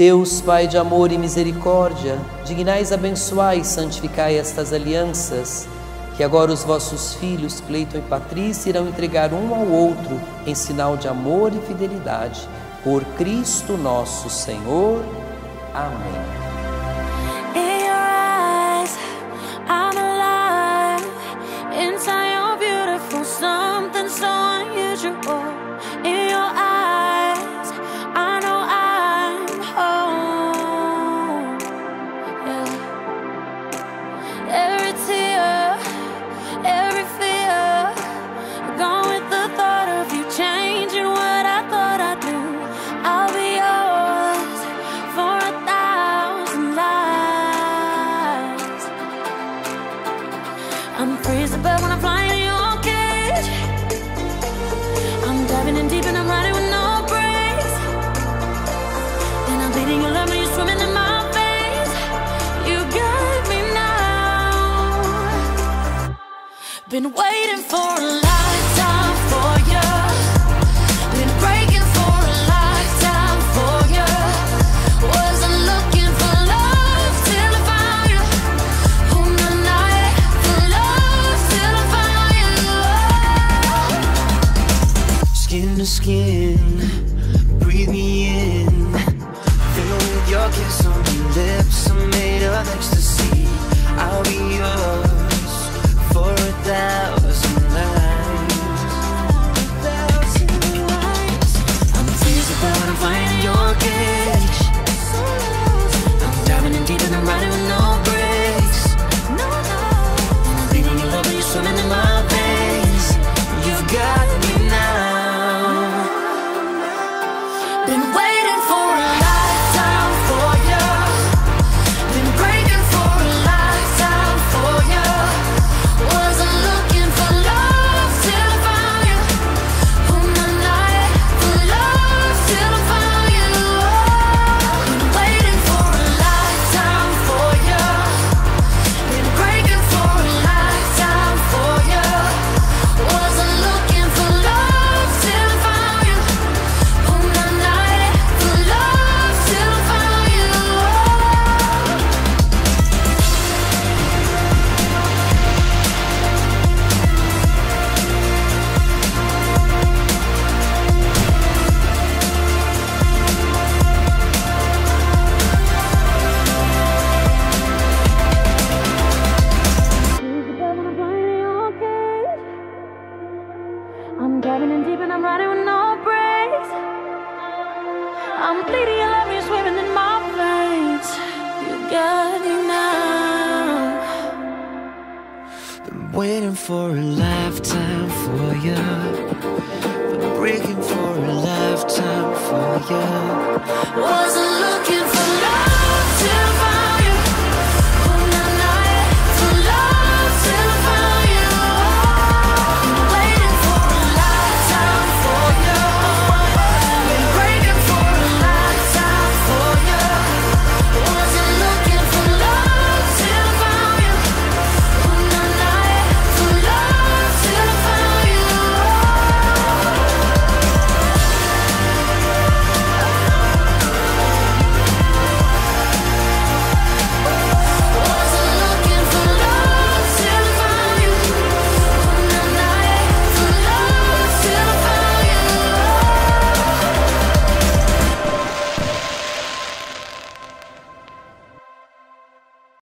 Deus, Pai de amor e misericórdia, dignais abençoai e santificai estas alianças, que agora os vossos filhos, Cleiton e Patrícia, irão entregar um ao outro em sinal de amor e fidelidade. Por Cristo nosso Senhor. Amém. Been waiting for a lifetime for you. Been breaking for a lifetime for you. Wasn't looking for love till I found you. For love till I found you. Skin to skin, breathe me I'm deep and I'm riding with no brakes. I'm bleeding your love, you're swimming in my veins. You got me now. Been waiting for a lifetime for you. Been breaking for a lifetime for you. Wasn't